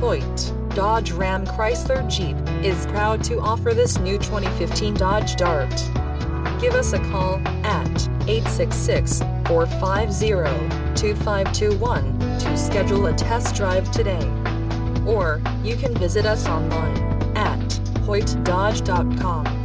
Hoyte, Dodge Ram Chrysler Jeep, is proud to offer this new 2015 Dodge Dart. Give us a call at 866-450-2521 to schedule a test drive today. Or you can visit us online at hoytedodge.com.